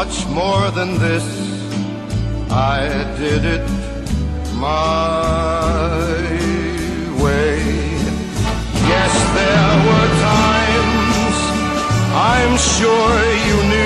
much more than this, I did it my way. Yes, there were times I'm sure you knew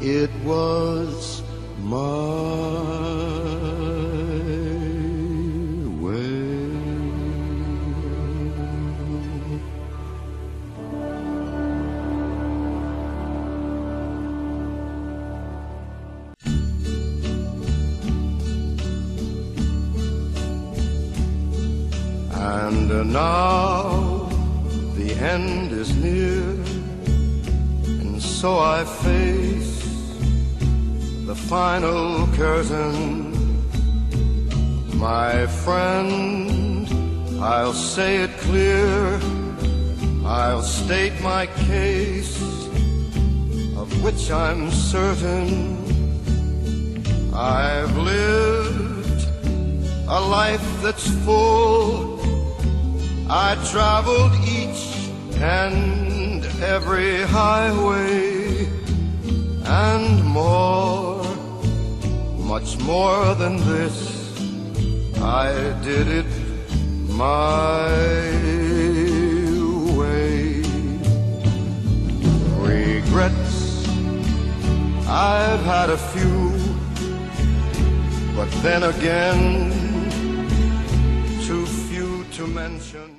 it was my way. And now the end is near, and so I face the final curtain. My friend, I'll say it clear, I'll state my case, of which I'm certain. I've lived a life that's full. I traveled each and every highway and more, much more than this. I did it my way. Regrets, I've had a few, but then again, too few to mention.